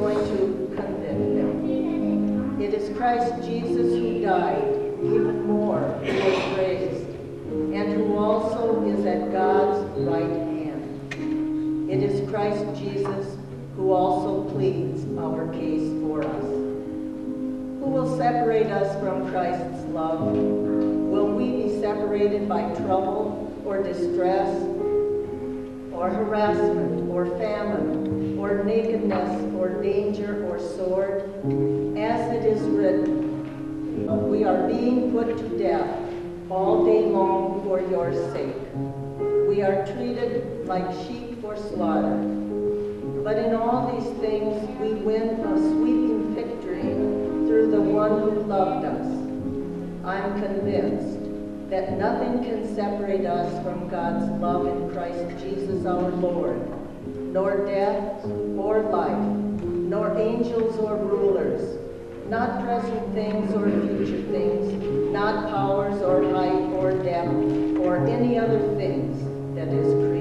going to convict them. It is Christ Jesus who died, even more, who was raised, and who also is at God's right hand. It is Christ Jesus who also pleads our case for us. Who will separate us from Christ's love? Will we be separated by trouble or distress or harassment or famine or nakedness or danger or sword? As it is written, we are being put to death all day long for your sake. We are treated like sheep for slaughter. But in all these things we win a sweeping victory through the one who loved us. I'm convinced that nothing can separate us from God's love in Christ Jesus our Lord, nor death or life, nor angels or rulers, not present things or future things, not powers or height or depth, or any other things that is created.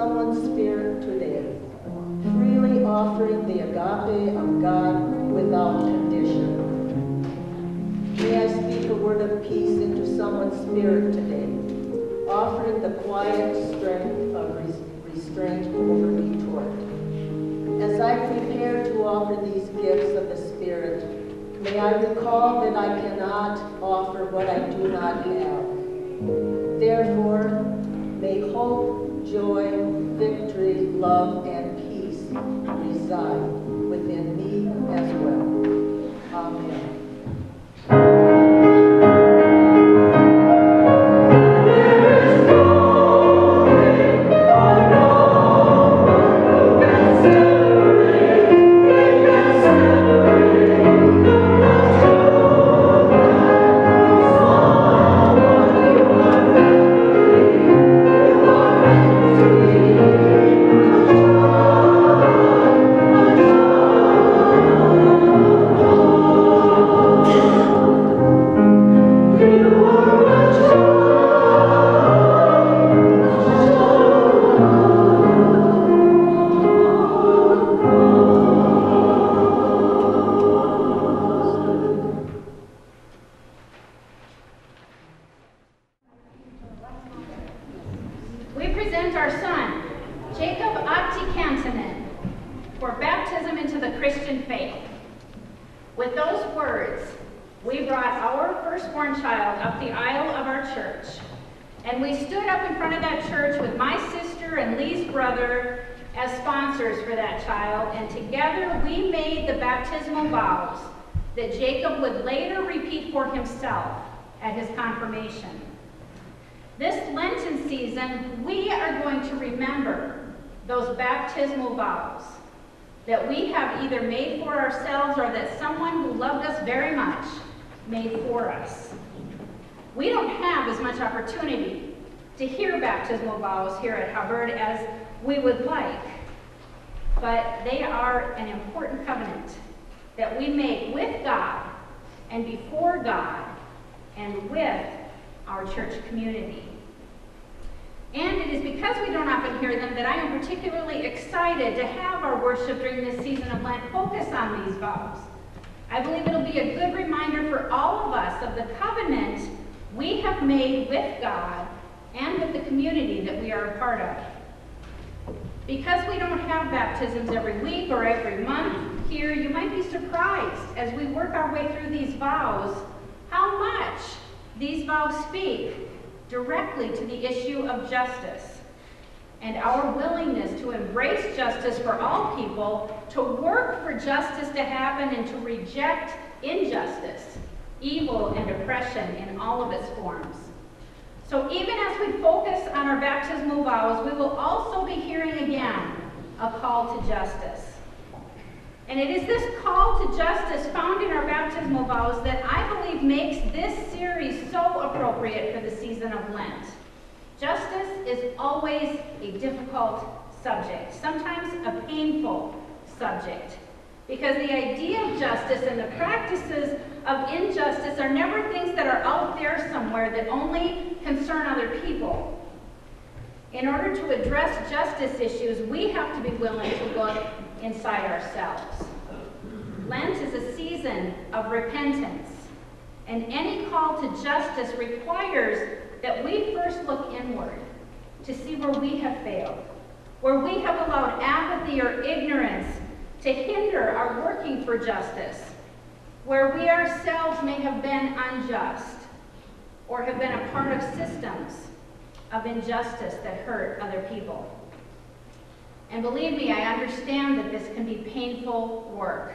Someone's spirit today, freely offering the agape of God without condition. May I speak a word of peace into someone's spirit today, offering the quiet strength of res- restraint over retort. As I prepare to offer these gifts of the Spirit, may I recall that I cannot offer what I do not have. Therefore, may hope, joy, victory, love, and peace reside within me as well. Present our son, Jacob Atti for baptism into the Christian faith. With those words, we brought our firstborn child up the aisle of our church, and we stood up in front of that church with my sister and Lee's brother as sponsors for that child, and together we made the baptismal vows that Jacob would later repeat for himself at his confirmation. This Lenten season, we are going to remember those baptismal vows that we have either made for ourselves or that someone who loved us very much made for us. We don't have as much opportunity to hear baptismal vows here at Hubbard as we would like, but they are an important covenant that we make with God and before God and with our church community. And it is because we don't often hear them that I am particularly excited to have our worship during this season of Lent focus on these vows. I believe it'll be a good reminder for all of us of the covenant we have made with God and with the community that we are a part of. Because we don't have baptisms every week or every month here, you might be surprised as we work our way through these vows how much these vows speak directly to the issue of justice and our willingness to embrace justice for all people, to work for justice to happen and to reject injustice, evil, and oppression in all of its forms. So even as we focus on our baptismal vows, we will also be hearing again a call to justice. And it is this call to justice found in our baptismal vows that I believe makes this series so appropriate for the season of Lent. Justice is always a difficult subject, sometimes a painful subject, because the idea of justice and the practices of injustice are never things that are out there somewhere that only concern other people. In order to address justice issues, we have to be willing to look inside ourselves. Lent is a season of repentance, and any call to justice requires that we first look inward to see where we have failed, where we have allowed apathy or ignorance to hinder our working for justice, where we ourselves may have been unjust or have been a part of systems of injustice that hurt other people. And believe me, I understand that this can be painful work.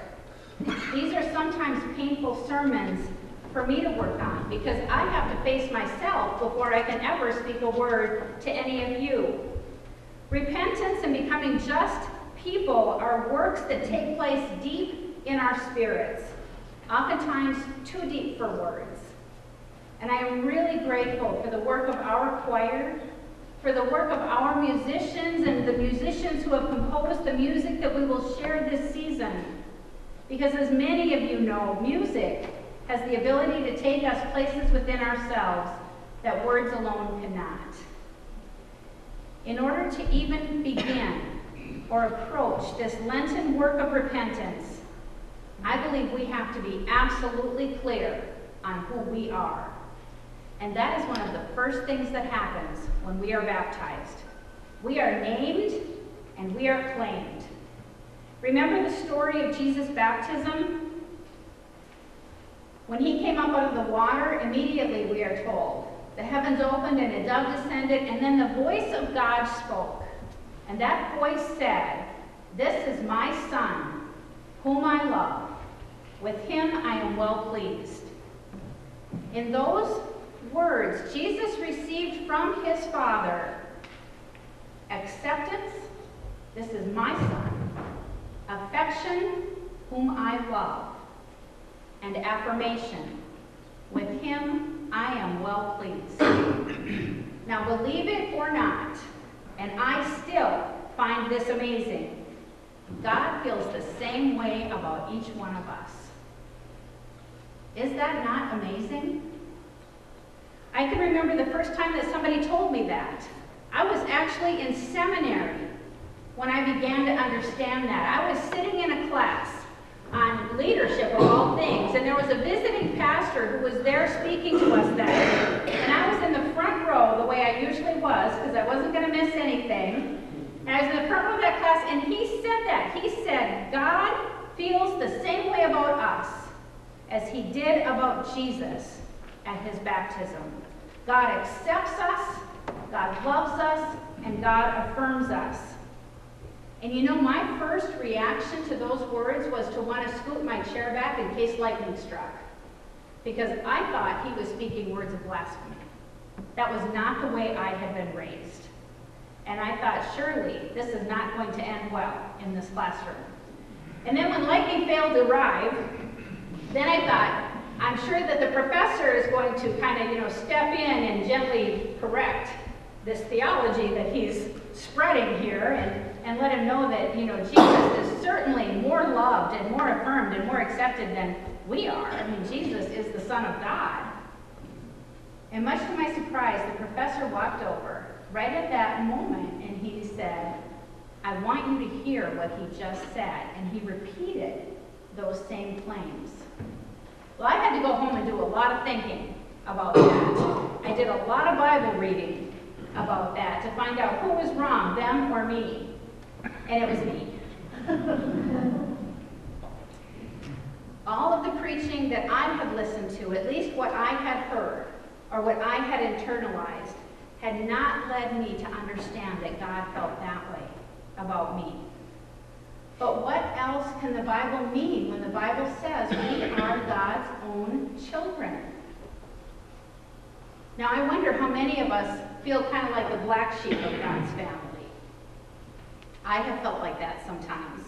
These are sometimes painful sermons for me to work on because I have to face myself before I can ever speak a word to any of you. Repentance and becoming just people are works that take place deep in our spirits, oftentimes too deep for words. And I am really grateful for the work of our choir, for the work of our musicians and the musicians who have composed the music that we will share this season. Because as many of you know, music has the ability to take us places within ourselves that words alone cannot. In order to even begin or approach this Lenten work of repentance, I believe we have to be absolutely clear on who we are. And that is one of the first things that happens when we are baptized. We are named and we are claimed. Remember the story of Jesus' baptism? When he came up out of the water, immediately we are told, the heavens opened and a dove descended, and then the voice of God spoke. And that voice said, This is my son, whom I love. With him I am well pleased. In those words, Jesus received from his Father acceptance, this is my son, affection, whom I love, and affirmation, with him I am well pleased. now, believe it or not, and I still find this amazing, God feels the same way about each one of us. Is that not amazing? I can remember the first time that somebody told me that. I was actually in seminary when I began to understand that. I was sitting in a class on leadership of all things, and there was a visiting pastor who was there speaking to us that day. And I was in the front row the way I usually was because I wasn't going to miss anything. And I was in the front row of that class, and he said that. He said, God feels the same way about us as he did about Jesus at his baptism. God accepts us, God loves us, and God affirms us. And you know, my first reaction to those words was to want to scoot my chair back in case lightning struck. Because I thought he was speaking words of blasphemy. That was not the way I had been raised. And I thought, surely this is not going to end well in this classroom. And then when lightning failed to arrive, then I thought, I'm sure that the professor is going to kind of, you know, step in and gently correct this theology that he's spreading here and, and let him know that, you know, Jesus is certainly more loved and more affirmed and more accepted than we are. I mean, Jesus is the Son of God. And much to my surprise, the professor walked over right at that moment and he said, I want you to hear what he just said. And he repeated those same claims. Well, I had to go home and do a lot of thinking about that. I did a lot of Bible reading about that to find out who was wrong, them or me. And it was me. All of the preaching that I had listened to, at least what I had heard or what I had internalized, had not led me to understand that God felt that way about me. But what else can the Bible mean when the Bible says we are God's own children? Now, I wonder how many of us feel kind of like the black sheep of God's family. I have felt like that sometimes.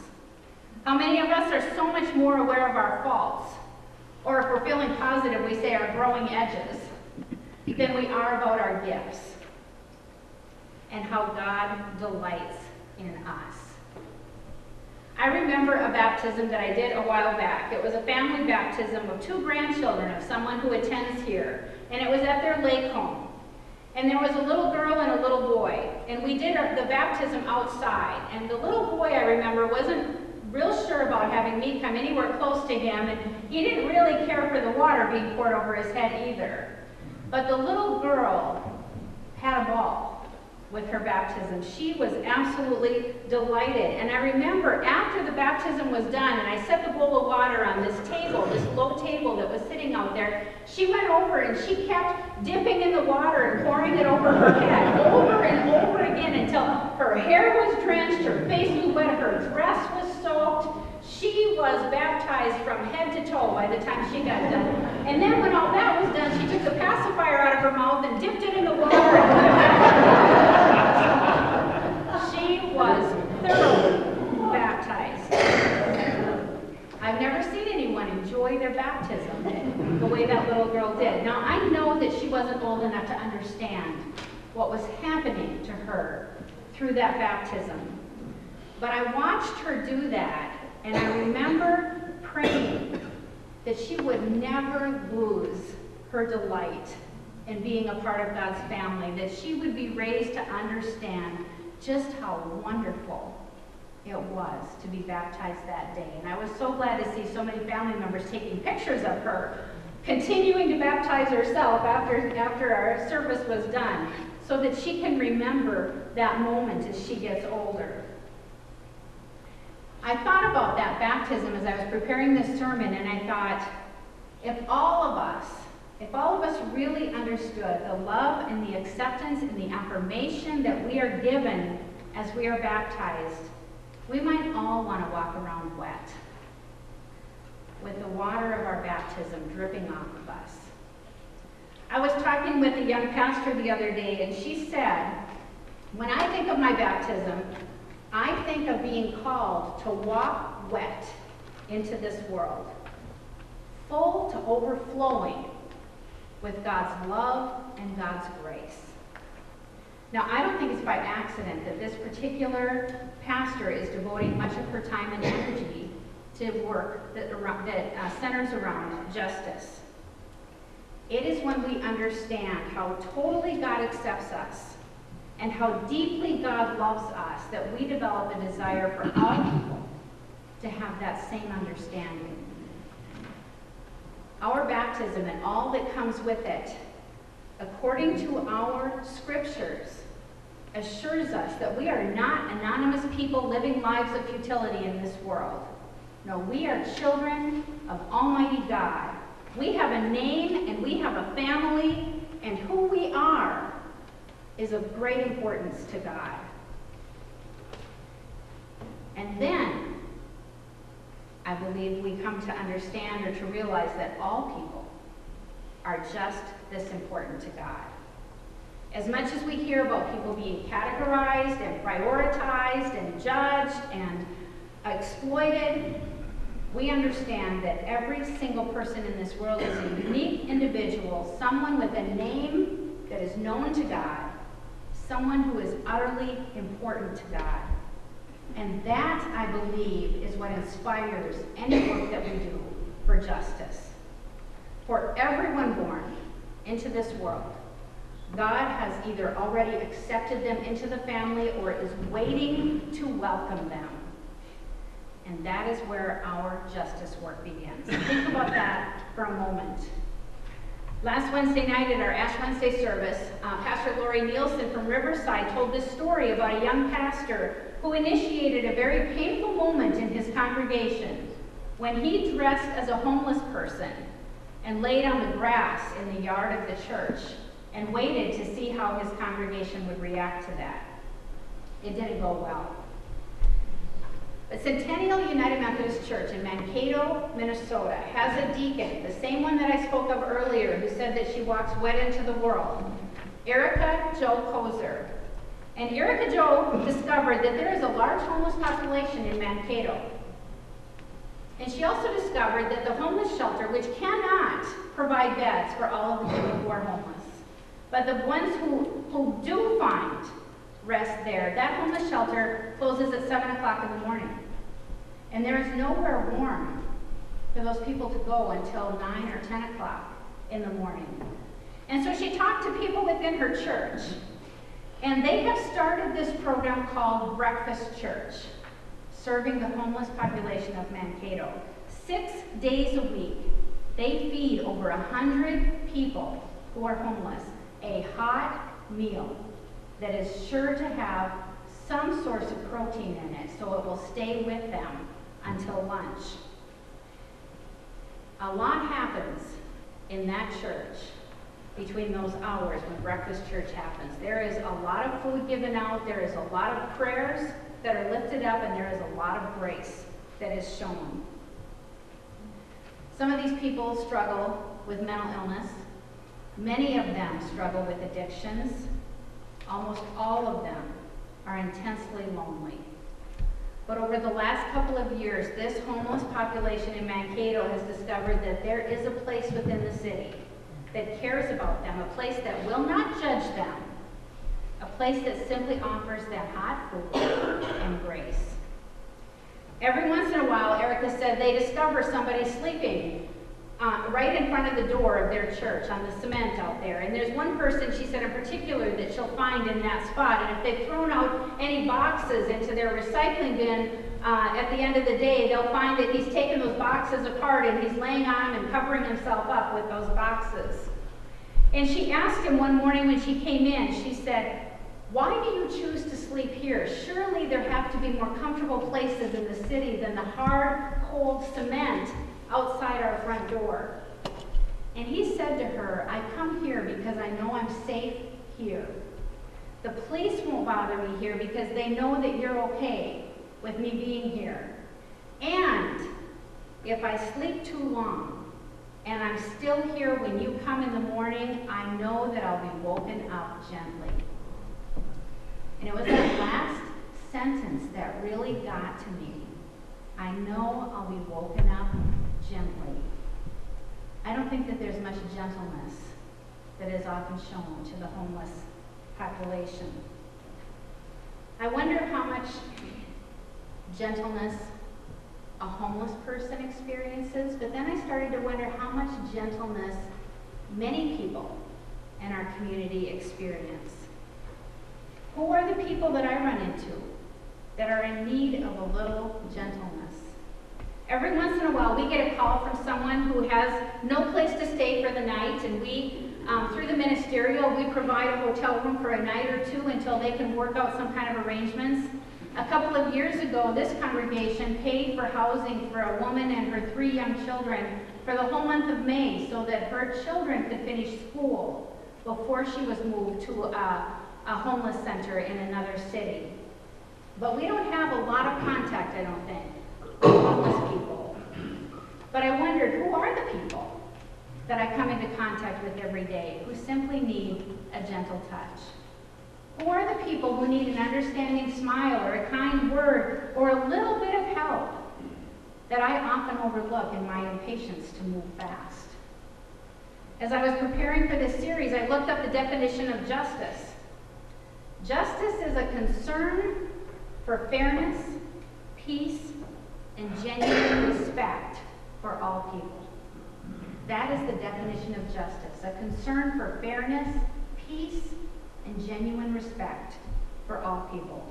How many of us are so much more aware of our faults, or if we're feeling positive, we say our growing edges, than we are about our gifts and how God delights in us. I remember a baptism that I did a while back. It was a family baptism of two grandchildren of someone who attends here, and it was at their lake home. And there was a little girl and a little boy, and we did the baptism outside. And the little boy, I remember, wasn't real sure about having me come anywhere close to him, and he didn't really care for the water being poured over his head either. But the little girl had a ball with her baptism. She was absolutely delighted. And I remember after the baptism was done, and I set the bowl of water on this table, this low table that was sitting out there, she went over and she kept dipping in the water and pouring it over her head, over and over again until her hair was drenched, her face was wet, her dress was soaked. She was baptized from head to toe by the time she got done. And then when all that was done, she took the pacifier out of her mouth and dipped it in the water she was thoroughly baptized. I've never seen anyone enjoy their baptism the way that little girl did. Now, I know that she wasn't old enough to understand what was happening to her through that baptism. But I watched her do that, and I remember praying that she would never lose her delight in being a part of God's family, that she would be raised to understand just how wonderful it was to be baptized that day. And I was so glad to see so many family members taking pictures of her, continuing to baptize herself after, after our service was done, so that she can remember that moment as she gets older. I thought about that baptism as I was preparing this sermon, and I thought, if all of us if all of us really understood the love and the acceptance and the affirmation that we are given as we are baptized, we might all want to walk around wet with the water of our baptism dripping off of us. I was talking with a young pastor the other day, and she said, When I think of my baptism, I think of being called to walk wet into this world, full to overflowing with God's love and God's grace. Now, I don't think it's by accident that this particular pastor is devoting much of her time and energy to work that, that uh, centers around justice. It is when we understand how totally God accepts us and how deeply God loves us that we develop a desire for all people to have that same understanding. Our baptism and all that comes with it, according to our scriptures, assures us that we are not anonymous people living lives of futility in this world. No, we are children of Almighty God. We have a name and we have a family, and who we are is of great importance to God. And then, I believe we come to understand or to realize that all people are just this important to God. As much as we hear about people being categorized and prioritized and judged and exploited, we understand that every single person in this world is a unique individual, someone with a name that is known to God, someone who is utterly important to God. And that, I believe, is what inspires any work that we do for justice. For everyone born into this world, God has either already accepted them into the family or is waiting to welcome them. And that is where our justice work begins. Think about that for a moment. Last Wednesday night at our Ash Wednesday service, uh, Pastor Lori Nielsen from Riverside told this story about a young pastor who initiated a very painful moment in his congregation when he dressed as a homeless person and laid on the grass in the yard of the church and waited to see how his congregation would react to that. It didn't go well. But Centennial United Methodist Church in Mankato, Minnesota has a deacon, the same one that I spoke of earlier, who said that she walks wet into the world, Erica Joe Kozer. And Erica Joe discovered that there is a large homeless population in Mankato. And she also discovered that the homeless shelter, which cannot provide beds for all of the people who are homeless, but the ones who, who do find rest there, that homeless shelter closes at 7 o'clock in the morning. And there is nowhere warm for those people to go until 9 or 10 o'clock in the morning. And so she talked to people within her church, and they have started this program called Breakfast Church, serving the homeless population of Mankato. Six days a week, they feed over 100 people who are homeless a hot meal that is sure to have some source of protein in it so it will stay with them until lunch. A lot happens in that church between those hours when breakfast church happens. There is a lot of food given out, there is a lot of prayers that are lifted up, and there is a lot of grace that is shown. Some of these people struggle with mental illness. Many of them struggle with addictions. Almost all of them are intensely lonely. But over the last couple of years, this homeless population in Mankato has discovered that there is a place within the city that cares about them, a place that will not judge them, a place that simply offers them hot food and grace. Every once in a while, Erica said they discover somebody sleeping uh, right in front of the door of their church on the cement out there. And there's one person, she said in particular, that she'll find in that spot. And if they've thrown out any boxes into their recycling bin uh, at the end of the day, they'll find that he's taken those boxes apart and he's laying on them and covering himself up with those boxes. And she asked him one morning when she came in, she said, why do you choose to sleep here? Surely there have to be more comfortable places in the city than the hard, cold cement outside our front door. And he said to her, I come here because I know I'm safe here. The police won't bother me here because they know that you're okay with me being here. And if I sleep too long and I'm still here when you come in the morning, I know that I'll be woken up gently. And it was that last sentence that really got to me. I know I'll be woken up gently. I don't think that there's much gentleness that is often shown to the homeless population. I wonder how much gentleness a homeless person experiences, but then I started to wonder how much gentleness many people in our community experience. Who are the people that I run into that are in need of a little gentleness? Every once in a while, we get a call from someone who has no place to stay for the night, and we, um, through the ministerial, we provide a hotel room for a night or two until they can work out some kind of arrangements. A couple of years ago, this congregation paid for housing for a woman and her three young children for the whole month of May so that her children could finish school before she was moved to a, a homeless center in another city. But we don't have a lot of contact, I don't think, people. But I wondered, who are the people that I come into contact with every day who simply need a gentle touch? Who are the people who need an understanding smile or a kind word or a little bit of help that I often overlook in my impatience to move fast? As I was preparing for this series, I looked up the definition of justice. Justice is a concern for fairness, peace, and genuine respect for all people. That is the definition of justice, a concern for fairness, peace, and genuine respect for all people.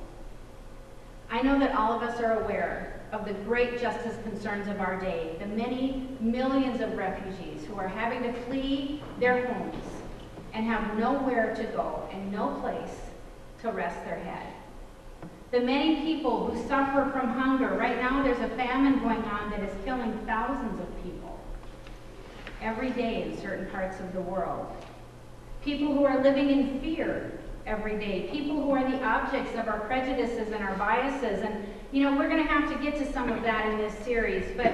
I know that all of us are aware of the great justice concerns of our day, the many millions of refugees who are having to flee their homes and have nowhere to go and no place to rest their head. The many people who suffer from hunger. Right now, there's a famine going on that is killing thousands of people every day in certain parts of the world. People who are living in fear every day. People who are the objects of our prejudices and our biases. And, you know, we're going to have to get to some of that in this series. But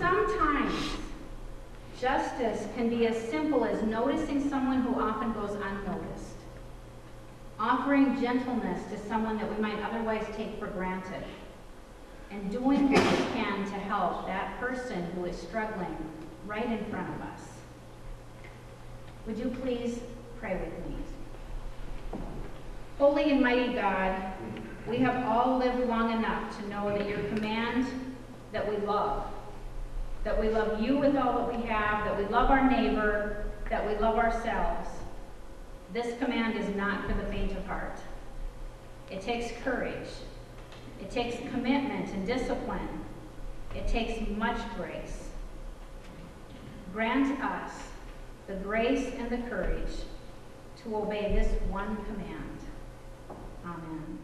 sometimes justice can be as simple as noticing someone who often goes unnoticed offering gentleness to someone that we might otherwise take for granted, and doing what we can to help that person who is struggling right in front of us. Would you please pray with me? Holy and mighty God, we have all lived long enough to know that your command that we love, that we love you with all that we have, that we love our neighbor, that we love ourselves, this command is not for the faint of heart. It takes courage. It takes commitment and discipline. It takes much grace. Grant us the grace and the courage to obey this one command. Amen.